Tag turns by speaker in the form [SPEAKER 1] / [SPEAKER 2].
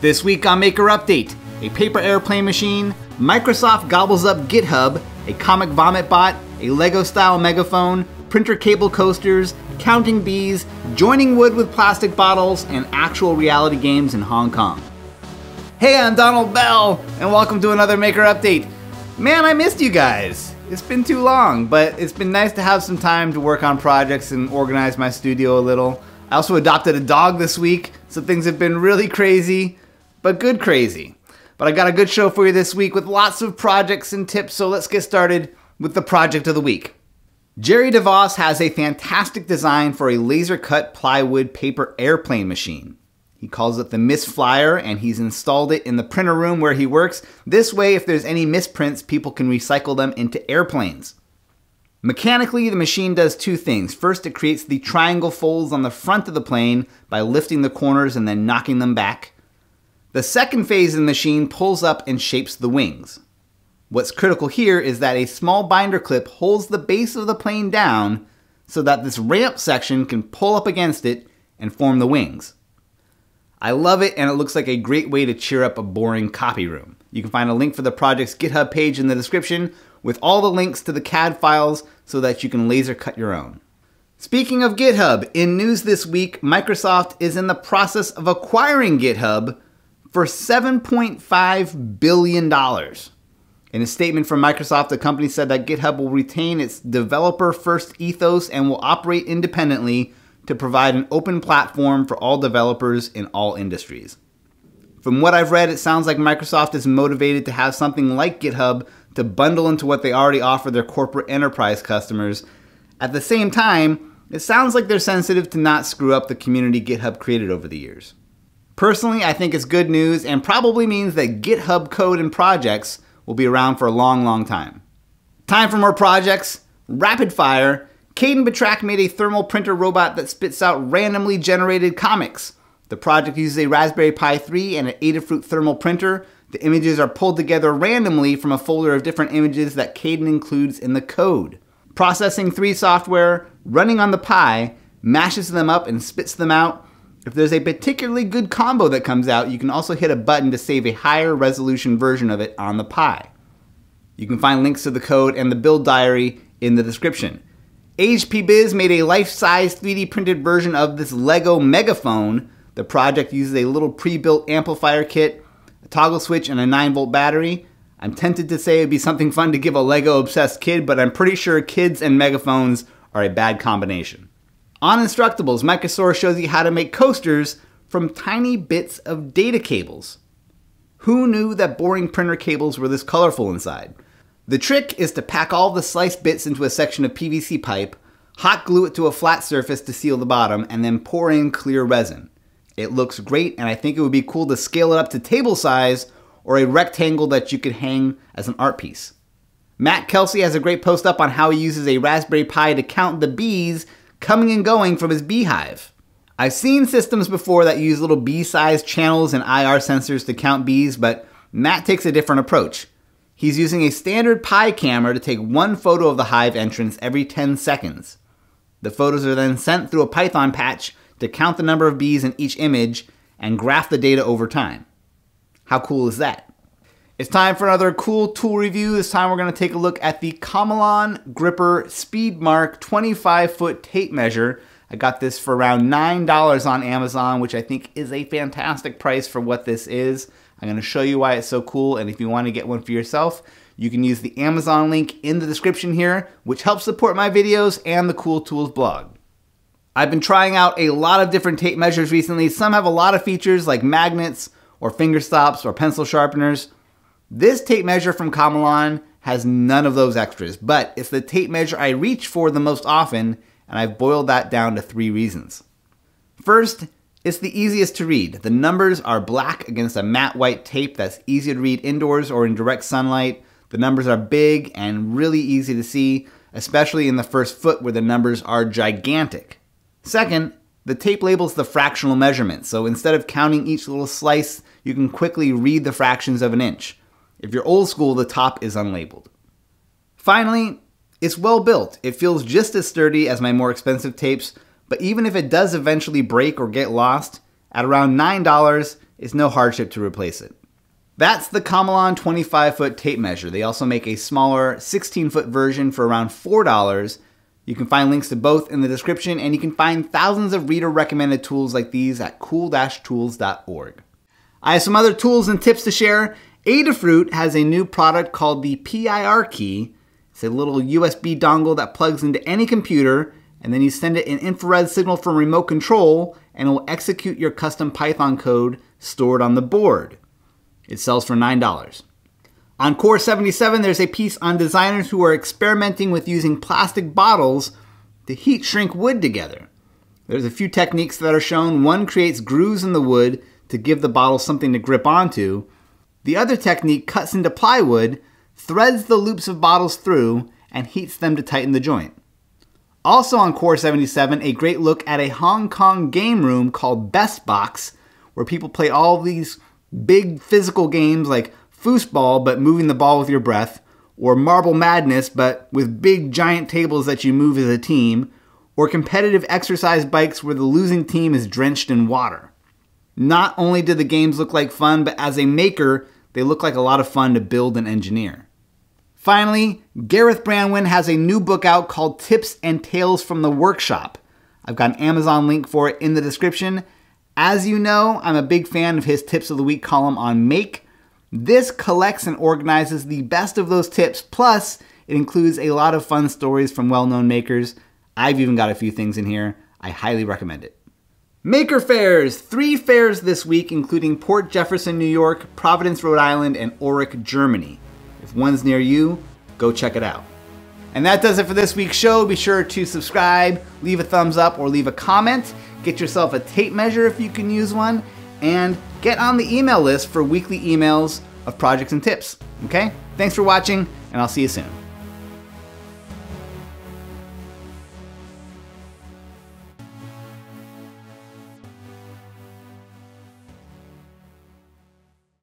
[SPEAKER 1] This week on Maker Update, a paper airplane machine, Microsoft gobbles up GitHub, a comic vomit bot, a Lego style megaphone, printer cable coasters, counting bees, joining wood with plastic bottles, and actual reality games in Hong Kong. Hey, I'm Donald Bell, and welcome to another Maker Update. Man, I missed you guys. It's been too long, but it's been nice to have some time to work on projects and organize my studio a little. I also adopted a dog this week, so things have been really crazy but good crazy. But I got a good show for you this week with lots of projects and tips, so let's get started with the project of the week. Jerry de Vos has a fantastic design for a laser cut plywood paper airplane machine. He calls it the Miss Flyer and he's installed it in the printer room where he works. This way, if there's any misprints, people can recycle them into airplanes. Mechanically, the machine does two things. First, it creates the triangle folds on the front of the plane by lifting the corners and then knocking them back. The second phase of the machine pulls up and shapes the wings. What's critical here is that a small binder clip holds the base of the plane down so that this ramp section can pull up against it and form the wings. I love it and it looks like a great way to cheer up a boring copy room. You can find a link for the project's GitHub page in the description with all the links to the CAD files so that you can laser cut your own. Speaking of GitHub, in news this week, Microsoft is in the process of acquiring GitHub for $7.5 billion. In a statement from Microsoft, the company said that GitHub will retain its developer first ethos and will operate independently to provide an open platform for all developers in all industries. From what I've read, it sounds like Microsoft is motivated to have something like GitHub to bundle into what they already offer their corporate enterprise customers. At the same time, it sounds like they're sensitive to not screw up the community GitHub created over the years. Personally, I think it's good news and probably means that GitHub code and projects will be around for a long, long time. Time for more projects. Rapid fire. Cadin Batrack made a thermal printer robot that spits out randomly generated comics. The project uses a Raspberry Pi 3 and an Adafruit thermal printer. The images are pulled together randomly from a folder of different images that Caden includes in the code. Processing 3 software running on the Pi mashes them up and spits them out if there's a particularly good combo that comes out, you can also hit a button to save a higher resolution version of it on the Pi. You can find links to the code and the build diary in the description. HP Biz made a life-size 3D printed version of this Lego Megaphone. The project uses a little pre-built amplifier kit, a toggle switch, and a 9 volt battery. I'm tempted to say it'd be something fun to give a Lego obsessed kid, but I'm pretty sure kids and megaphones are a bad combination. On Instructables, Mikeasaurus shows you how to make coasters from tiny bits of data cables. Who knew that boring printer cables were this colorful inside? The trick is to pack all the sliced bits into a section of PVC pipe, hot glue it to a flat surface to seal the bottom, and then pour in clear resin. It looks great, and I think it would be cool to scale it up to table size or a rectangle that you could hang as an art piece. Mat Kelcey has a great post up on how he uses a Raspberry Pi to count the bees coming and going from his beehive. I've seen systems before that use little bee-sized channels and IR sensors to count bees, but Mat takes a different approach. He's using a standard Pi camera to take one photo of the hive entrance every 10 seconds. The photos are then sent through a Python patch to count the number of bees in each image and graph the data over time. How cool is that? It's time for another cool tool review. This time we're going to take a look at the Komelon Gripper Speedmark 25 foot tape measure. I got this for around $9 on Amazon, which I think is a fantastic price for what this is. I'm going to show you why it's so cool, and if you want to get one for yourself, you can use the Amazon link in the description here, which helps support my videos and the Cool Tools blog. I've been trying out a lot of different tape measures recently. Some have a lot of features like magnets, or finger stops, or pencil sharpeners. This tape measure from Komelon has none of those extras, but it's the tape measure I reach for the most often, and I've boiled that down to three reasons. First, it's the easiest to read. The numbers are black against a matte white tape that's easy to read indoors or in direct sunlight. The numbers are big and really easy to see, especially in the first foot where the numbers are gigantic. Second, the tape labels the fractional measurement, so instead of counting each little slice, you can quickly read the fractions of an inch. If you're old school, the top is unlabeled. Finally, it's well built. It feels just as sturdy as my more expensive tapes, but even if it does eventually break or get lost, at around $9, it's no hardship to replace it. That's the Komelon 25 foot tape measure. They also make a smaller 16 foot version for around $4. You can find links to both in the description, and you can find thousands of reader recommended tools like these at cool tools.org. I have some other tools and tips to share. Adafruit has a new product called the Pirkey. It's a little USB dongle that plugs into any computer, and then you send it an infrared signal from remote control, and it will execute your custom Python code stored on the board. It sells for $9. On Core 77, there's a piece on designers who are experimenting with using plastic bottles to heat shrink wood together. There's a few techniques that are shown. One creates grooves in the wood to give the bottle something to grip onto. The other technique cuts into plywood, threads the loops of bottles through, and heats them to tighten the joint. Also on Core 77, a great look at a Hong Kong game room called Best Box, where people play all these big physical games like foosball but moving the ball with your breath, or Marble Madness but with big giant tables that you move as a team, or competitive exercise bikes where the losing team is drenched in water. Not only did the games look like fun, but as a maker, they look like a lot of fun to build and engineer. Finally, Gareth Branwyn has a new book out called Tips and Tales from the Workshop. I've got an Amazon link for it in the description, as you know, I'm a big fan of his Tips of the Week column on Make. This collects and organizes the best of those tips, plus, it includes a lot of fun stories from well known makers. I've even got a few things in here. I highly recommend it. Maker Faires! Three fairs this week, including Port Jefferson, New York, Providence, Rhode Island, and Aurich, Germany. If one's near you, go check it out. And that does it for this week's show. Be sure to subscribe, leave a thumbs up, or leave a comment. Get yourself a tape measure if you can use one, and get on the email list for weekly emails of projects and tips. Okay? Thanks for watching, and I'll see you soon.